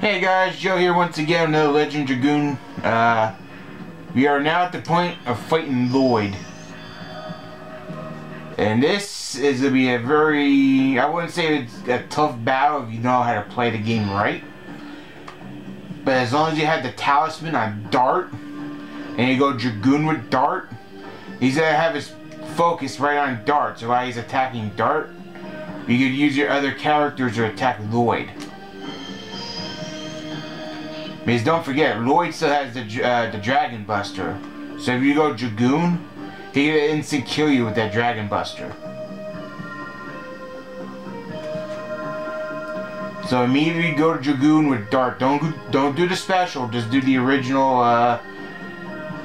Hey guys, Joe here once again, another Legend Dragoon. Uh, we are now at the point of fighting Lloyd. And this is going to be a very, I wouldn't say it's a tough battle if you know how to play the game right. But as long as you have the talisman on Dart, and you go Dragoon with Dart, he's going to have his focus right on Dart. So while he's attacking Dart, you could use your other characters to attack Lloyd. Because don't forget, Lloyd still has the uh, the Dragon Buster. So if you go Dragoon, he can instant kill you with that Dragon Buster. So immediately go to Dragoon with Dart. Don't don't do the special. Just do the original. Uh,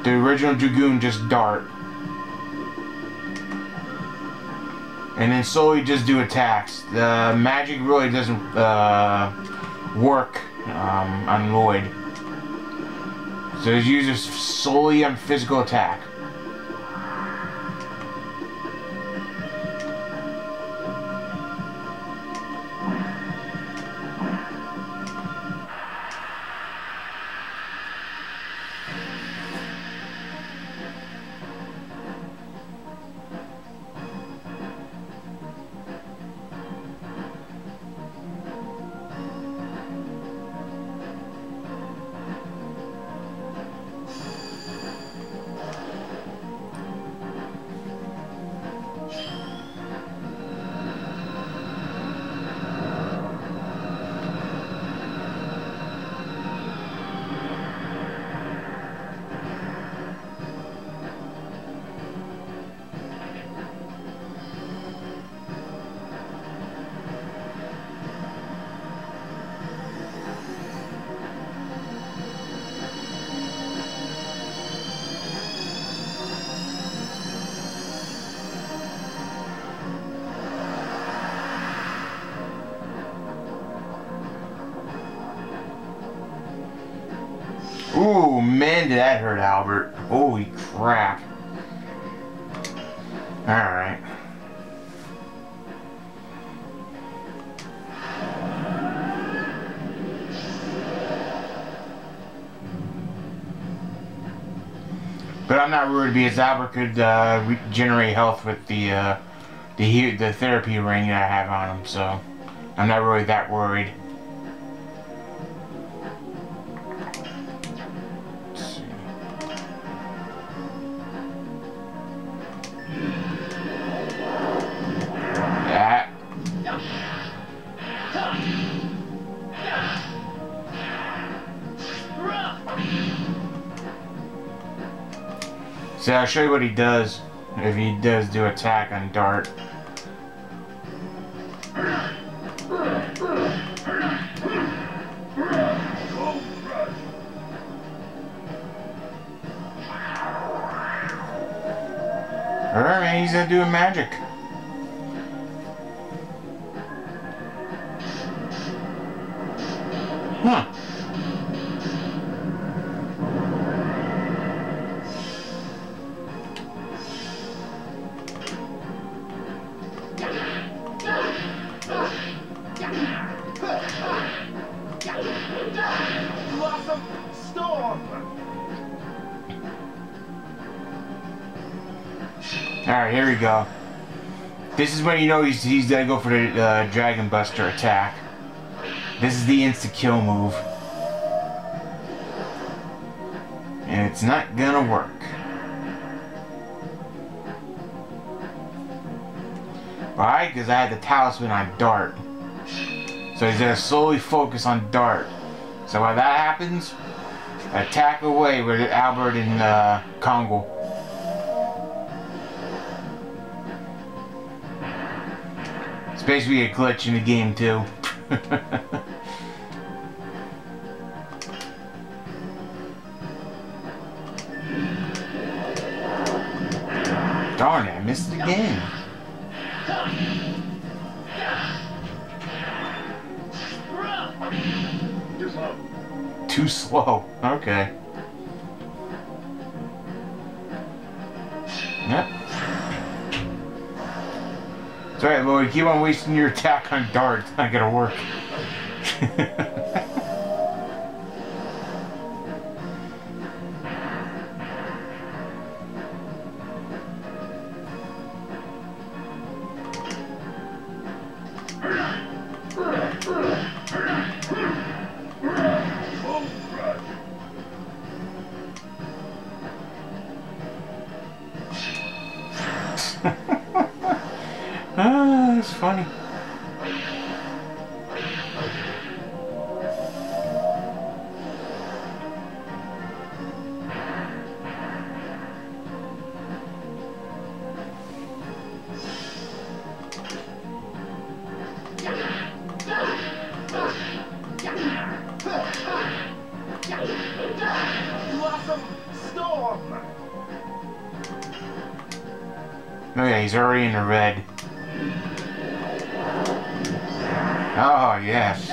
the original Dragoon, just Dart. And then slowly just do attacks. The magic really doesn't uh, work um, on Lloyd. So his uses solely on physical attack. Man, did that hurt Albert. Holy crap. Alright. But I'm not worried because Albert could uh, regenerate health with the uh, the the therapy ring that I have on him, so I'm not really that worried. So I'll show you what he does if he does do attack on Dart. Alright man, he's gonna do magic. Huh. Alright, here we go. This is when you know he's, he's gonna go for the uh, Dragon Buster attack. This is the insta-kill move. And it's not gonna work. Why? Because I had the talisman on Dart. So he's gonna slowly focus on Dart. So when that happens, attack away with Albert and uh, Kongol. Basically a glitch in the game too. Darn it, I missed it again. Too slow. Okay. Yep. Lloyd, keep on wasting your attack on Dart. It's not gonna work. ah funny. Blossom Storm! Oh yeah, he's already in the red. Oh yes.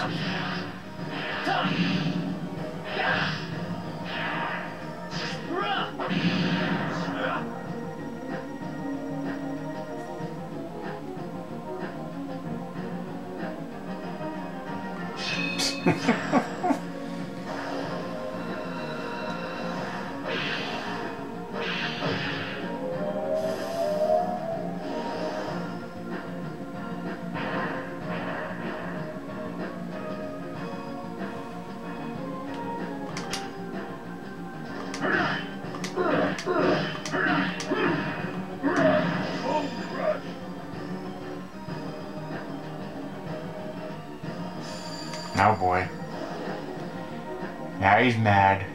He's mad.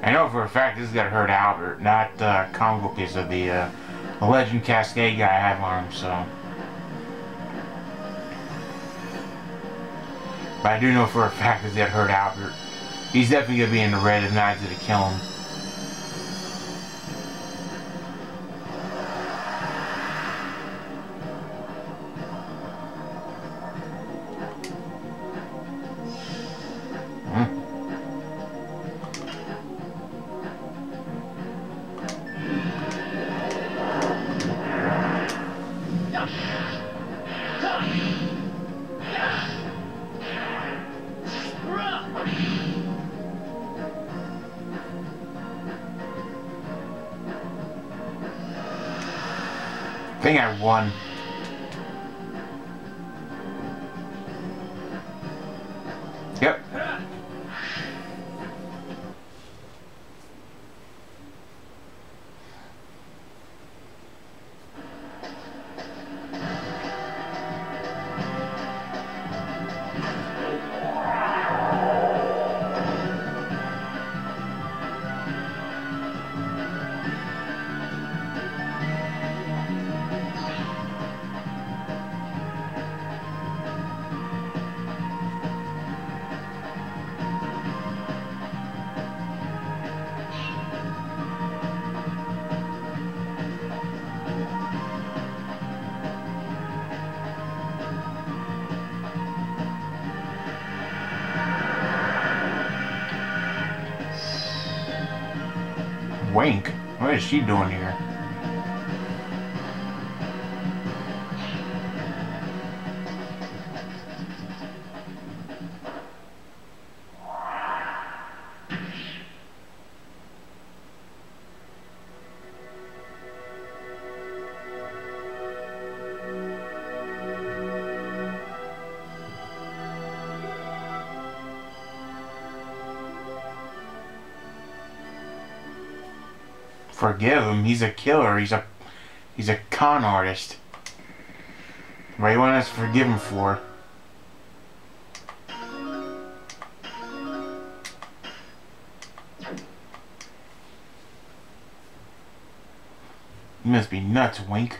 I know for a fact this is gonna hurt Albert, not uh, Kongol piece of the uh, Legend Casque guy I have on him, so. But I do know for a fact this that that hurt Albert. He's definitely gonna be in the red if not to kill him. Think I won. Wink? What is she doing here? Forgive him. He's a killer. He's a he's a con artist. What do you want us to forgive him for? You must be nuts, Wink.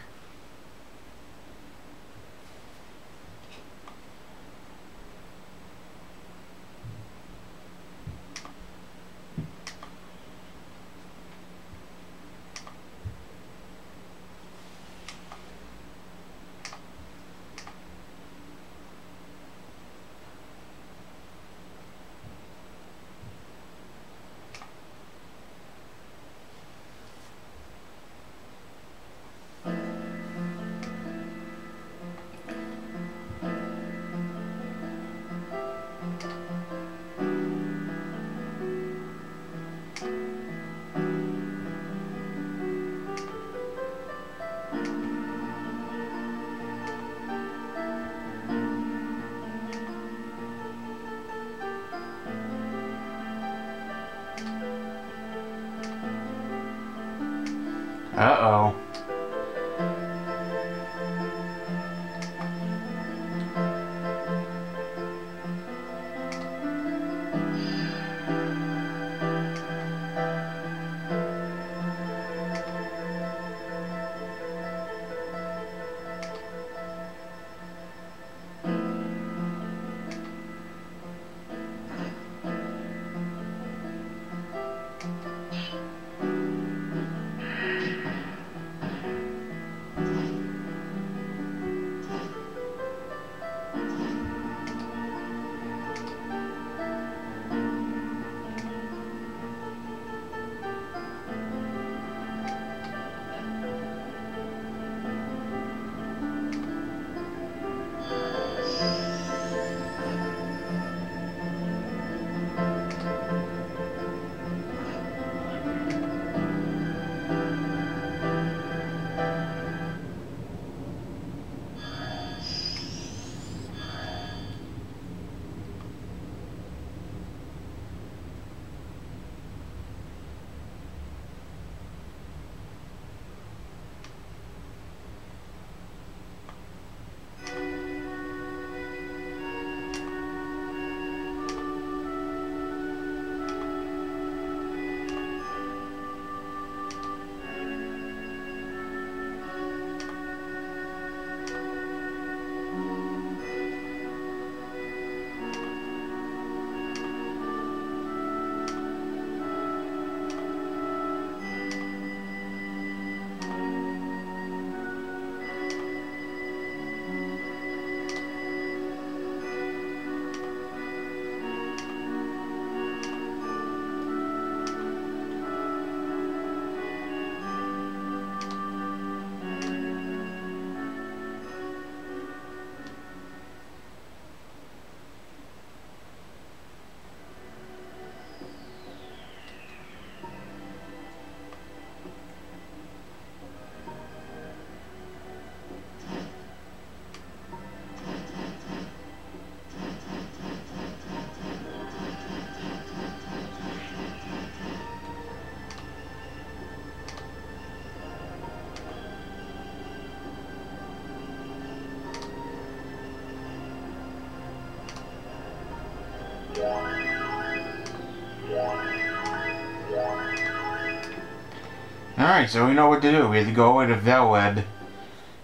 Alright, so we know what to do. We have to go over to Vellweb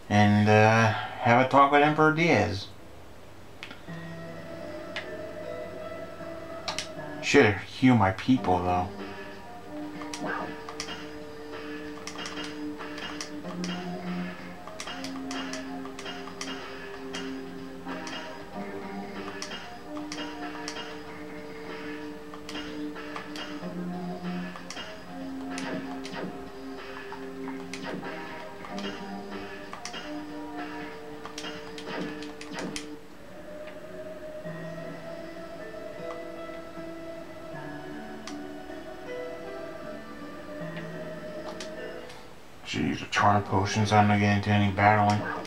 and uh, have a talk with Emperor Diaz. Should heal my people though. Jeez, the charm potions, I'm not getting into any battling.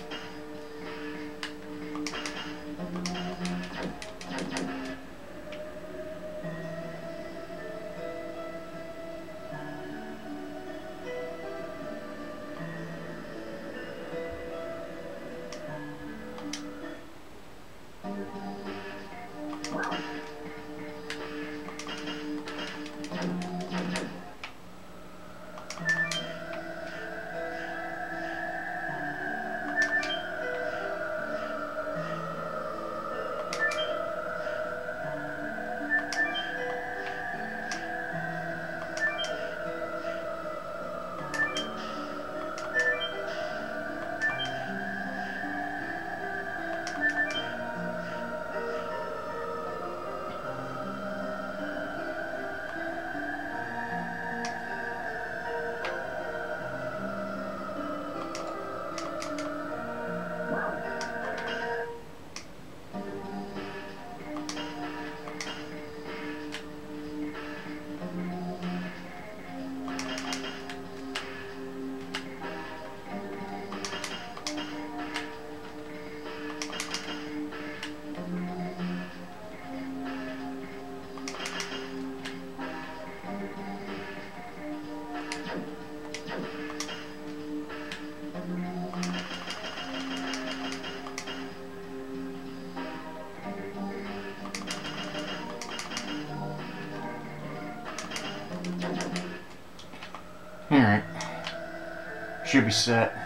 Should be set.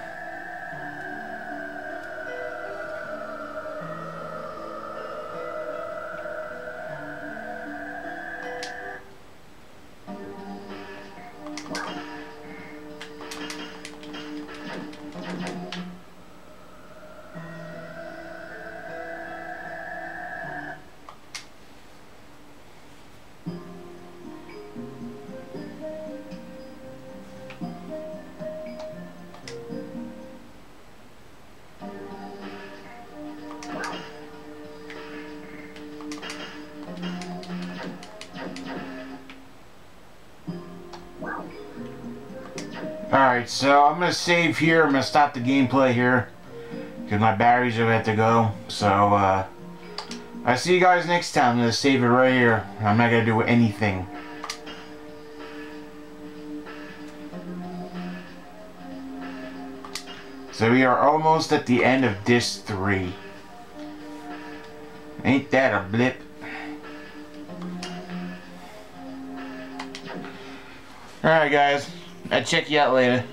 Alright, so I'm going to save here. I'm going to stop the gameplay here. Because my batteries are about to go. So, uh, I'll see you guys next time. I'm going to save it right here. I'm not going to do anything. So we are almost at the end of disc 3. Ain't that a blip? Alright guys, I'll check you out later.